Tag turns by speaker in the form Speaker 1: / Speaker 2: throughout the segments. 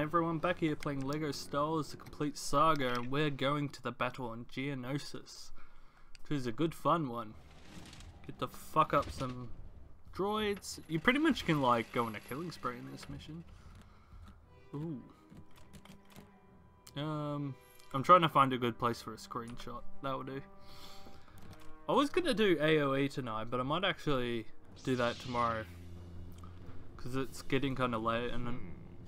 Speaker 1: everyone, back here playing LEGO Star Wars The Complete Saga and we're going to the battle on Geonosis. Which is a good fun one. Get to fuck up some droids. You pretty much can like go on a killing spree in this mission. Ooh. Um, I'm trying to find a good place for a screenshot. That will do. I was gonna do AOE tonight, but I might actually do that tomorrow. Because it's getting kind of late and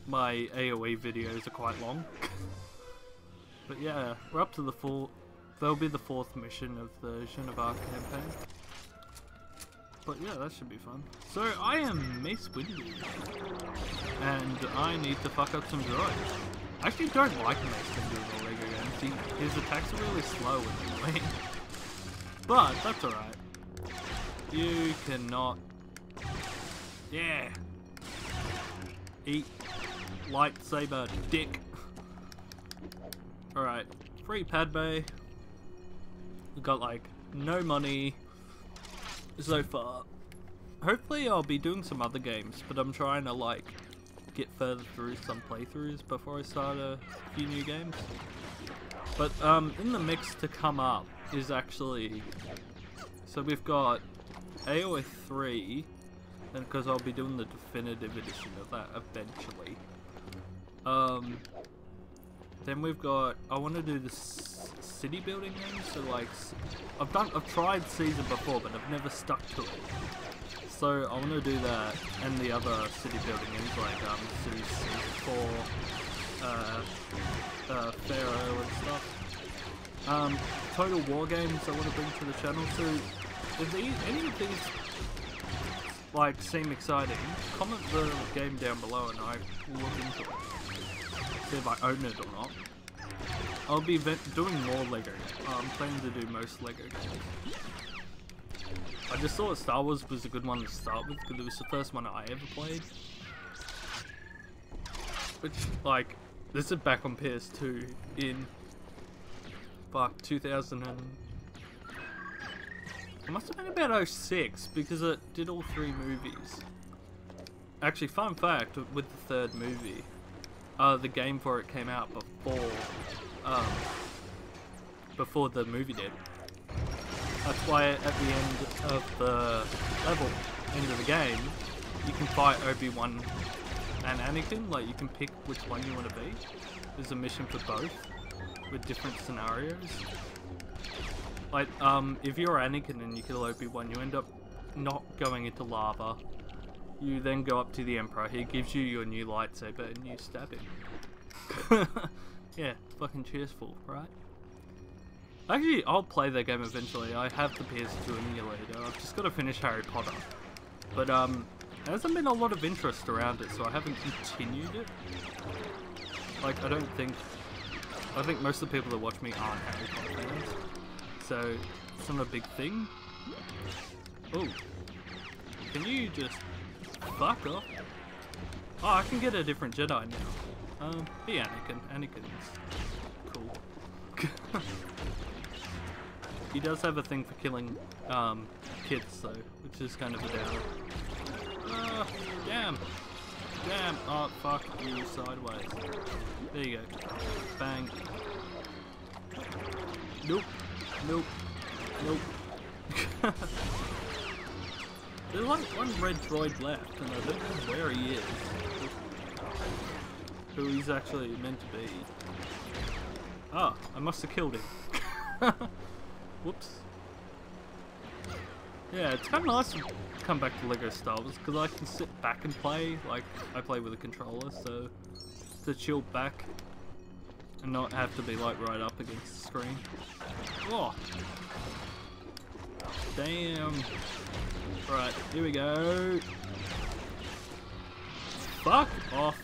Speaker 1: my AOE videos are quite long. but yeah, we're up to the full. There'll be the fourth mission of the Arc campaign. But yeah, that should be fun. So I am Mace Windu, and I need to fuck up some droids. I actually don't like Mace Windu in the Lego games. He, his attacks are really slow he win. But that's alright. You cannot. Yeah. Eat lightsaber dick. Alright, free Padme. We got like no money so far. Hopefully I'll be doing some other games, but I'm trying to like get further through some playthroughs before I start a few new games. But um, in the mix to come up is actually, so we've got AOE 3, and because I'll be doing the definitive edition of that eventually. Um, then we've got, I want to do the city building game, so like, I've done, I've tried season before, but I've never stuck to it. So I want to do that, and the other city building games like um, Cities 4, uh, uh, Pharaoh and stuff. Um, Total War games I want to bring to the channel, so if these, any of these like seem exciting, comment the game down below and I will look into it if I own it or not. I'll be doing more LEGO. Uh, I'm planning to do most LEGO games. I just thought Star Wars was a good one to start with because it was the first one I ever played. Which, like, this is back on PS2 in, fuck, 2000 and... It must have been about 06 because it did all three movies. Actually, fun fact, with the third movie, uh, the game for it came out before, um, before the movie did. That's why at the end of the level, end of the game, you can fight Obi-Wan and Anakin, like you can pick which one you want to be. There's a mission for both, with different scenarios. Like, um, if you're Anakin and you kill Obi-Wan, you end up not going into lava, you then go up to the Emperor, he gives you your new lightsaber and you stab him. yeah, fucking cheerful, right? Actually, I'll play that game eventually. I have the PS2 emulator. I've just got to finish Harry Potter. But, um, there hasn't been a lot of interest around it, so I haven't continued it. Like, I don't think... I think most of the people that watch me aren't Harry Potter fans. So, it's not a big thing. Oh. Can you just Fuck off. Oh, I can get a different Jedi now. Um, be Anakin. Anakin's cool. he does have a thing for killing um, kids though, which is kind of a downer. Uh, damn. Damn. Oh, fuck you sideways. There you go. Bang. Nope. Nope. Nope. There's like one red droid left, and I don't know where he is. Who he's actually meant to be. Ah, I must have killed him. Whoops. Yeah, it's kind of nice to come back to LEGO Star Wars, because I can sit back and play, like, I play with a controller, so to chill back and not have to be, like, right up against the screen. Oh! Damn! Right, here we go. Fuck off.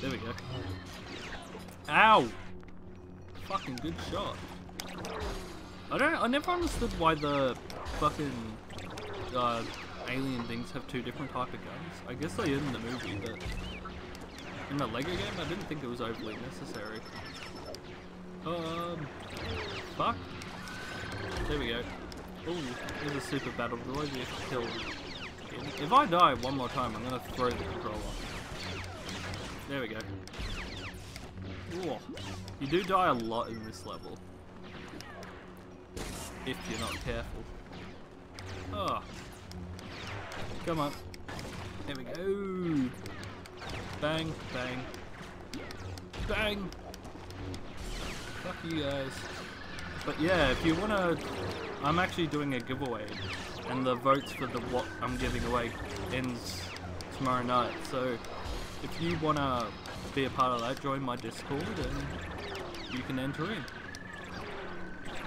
Speaker 1: There we go. Ow! Fucking good shot. I don't. I never understood why the fucking uh, alien things have two different type of guns. I guess they did in the movie, but in the Lego game, I didn't think it was overly necessary. Um, fuck. There we go. Ooh, there's a super battle droid we have to kill. If I die one more time, I'm gonna throw the controller. There we go. Ooh. You do die a lot in this level. If you're not careful. Oh. Come on. There we go. Bang, bang. Bang! Fuck you guys. But yeah, if you wanna... I'm actually doing a giveaway. And the votes for the what I'm giving away ends tomorrow night. So if you wanna be a part of that, join my Discord and you can enter in.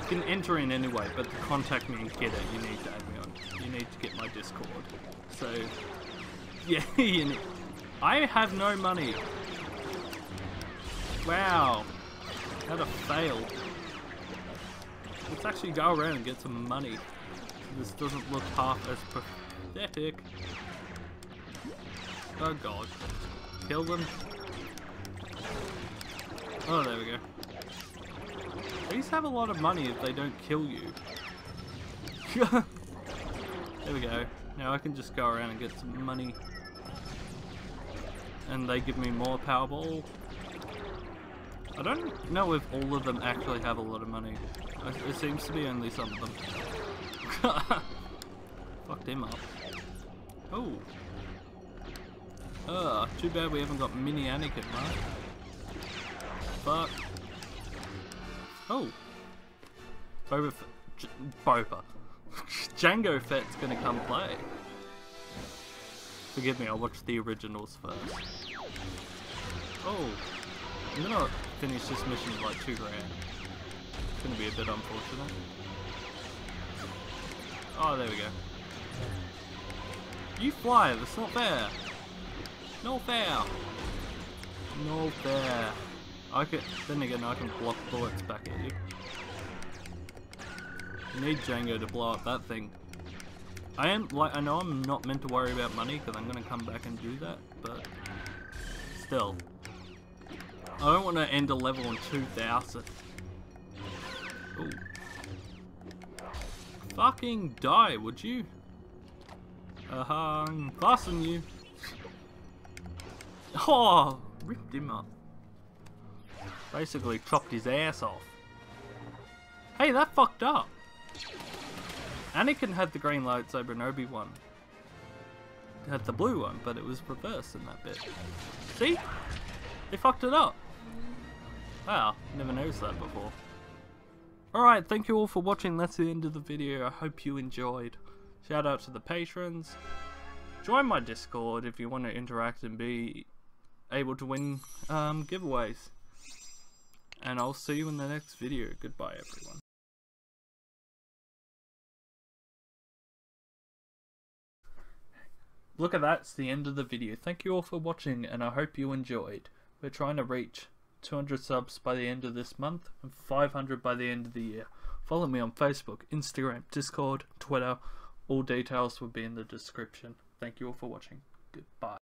Speaker 1: You can enter in anyway, but to contact me and get it, you need to add me on. You need to get my Discord. So, yeah, you need... I have no money. Wow. Had a fail. Let's actually go around and get some money. This doesn't look half as pathetic. Oh god. Kill them. Oh, there we go. These have a lot of money if they don't kill you. there we go. Now I can just go around and get some money. And they give me more Powerball. I don't know if all of them actually have a lot of money. It seems to be only some of them. Fucked him up. Oh. Ugh, too bad we haven't got Mini Anakin, right? Fuck. Oh. Boba Fett. Boba. Jango Fett's gonna come play. Forgive me, I'll watch the originals first. Oh. Gonna finish this mission with like two grand. It's gonna be a bit unfortunate. Oh, there we go. You fly, that's not fair. No fair. No fair. I could, then again, I can block bullets back at you. You need Jango to blow up that thing. I am, like, I know I'm not meant to worry about money, because I'm going to come back and do that, but still. I don't want to end a level on 2000. Ooh. Fucking die, would you? Uh -huh, fasten you. Oh, ripped him up. Basically chopped his ass off. Hey, that fucked up. Anakin had the green lightsaber and Obi-Wan had the blue one, but it was reversed in that bit. See? They fucked it up. Wow, never noticed that before. Alright, thank you all for watching. That's the end of the video. I hope you enjoyed. Shout out to the patrons. Join my Discord if you want to interact and be able to win um, giveaways. And I'll see you in the next video. Goodbye, everyone. Look at that, it's the end of the video. Thank you all for watching and I hope you enjoyed. We're trying to reach 200 subs by the end of this month and 500 by the end of the year. Follow me on Facebook, Instagram, Discord, Twitter. All details will be in the description. Thank you all for watching. Goodbye.